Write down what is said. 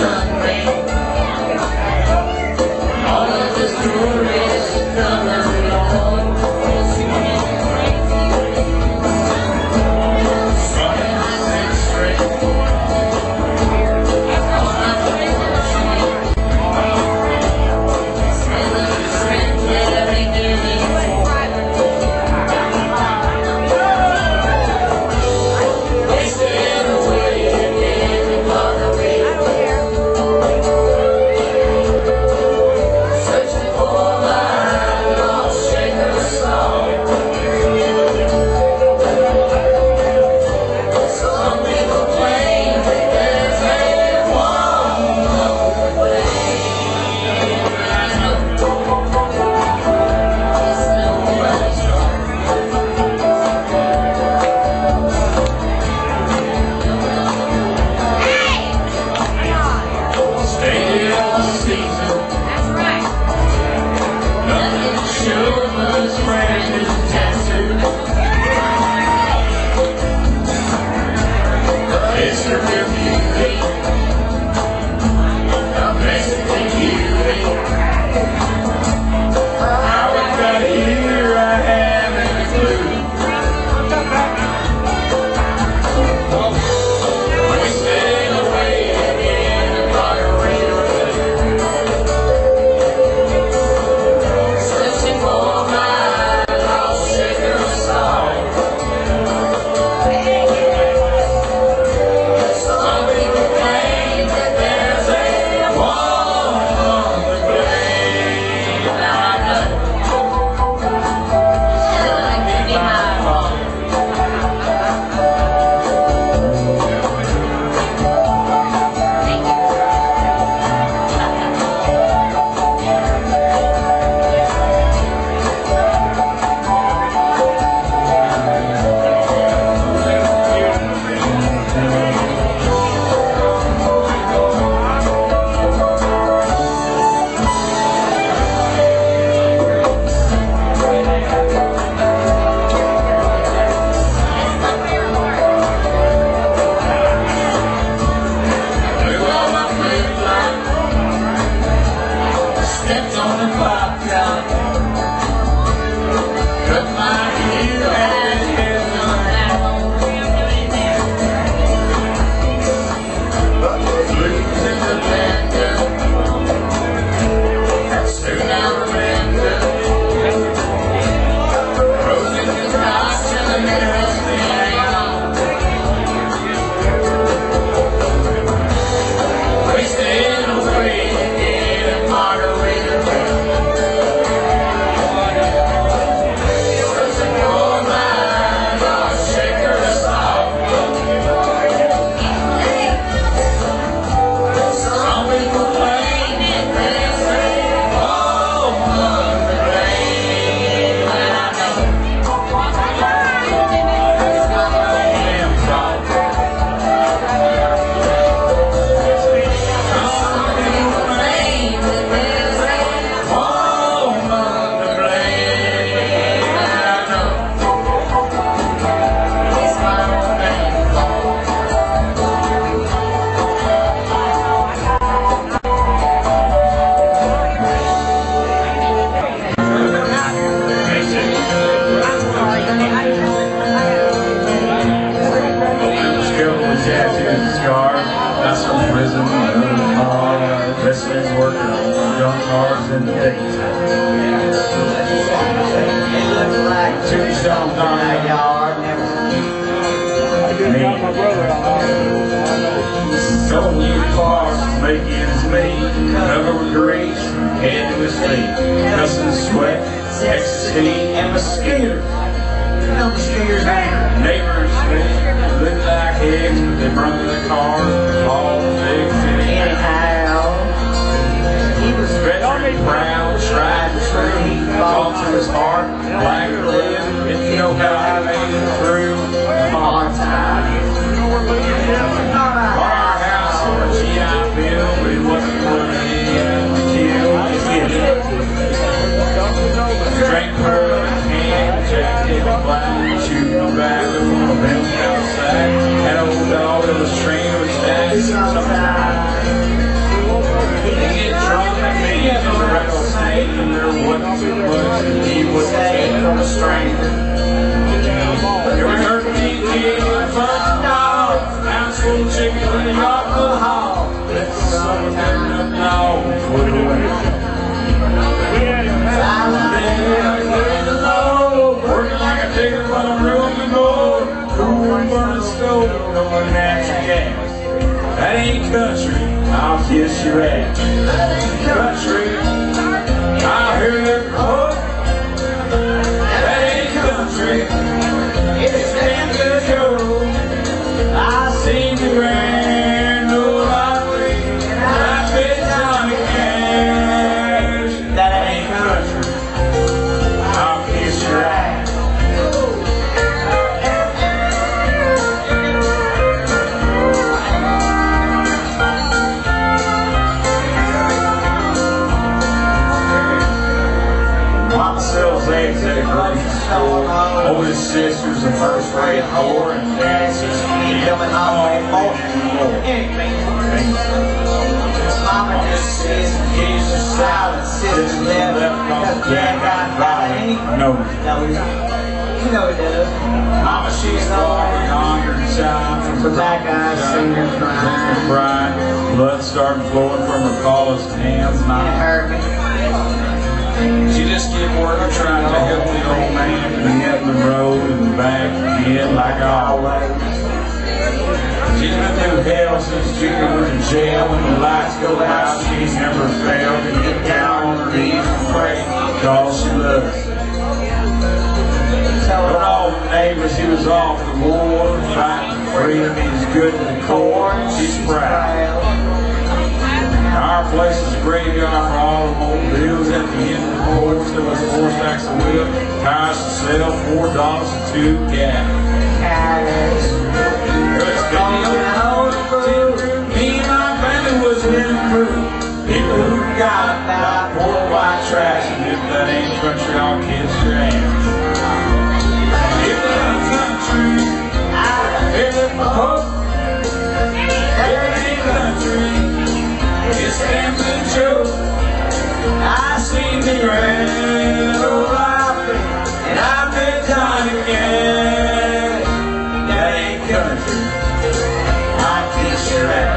one way. friends house or prison, car, best friends working on cars in the daytime. Tombstone down that yard, out Selling new cars, making ends meet, covered with grease, head to his feet, cussing sweat, ecstasy, and mosquitoes. Neighbors, they look like eggs, but they brought their cars, all fixed and Anyhow, he was Veteran, proud, tried and true, fought to his heart, like to live, if you know how I'll eggs at a grocery store. Oh, Oldest sister's a first rate whore, and says she coming home more. Mama just says, He's a silent sister left cause dad got violent. No. no, you know it does. Mama, she's far yonder child from The black eyes her crying. her. Blood started flowing from her calloused hands. Hurt me. She just kept working, trying to help the old man hit the road and back again like always. She's been through hell since Junior was in jail. When the lights go out, she's never failed to get down on her knees and pray. Cause she loves. But all the neighbors, he was off the war, fighting for freedom. He's good to the core. She's proud. Our place is a graveyard for all the mobiles at the end four stacks of wood, tires to sell, four dogs and two video. Me and my family was in. People who got poor white trash, and that ain't country. If that country, country, it's family. I the grand Sure.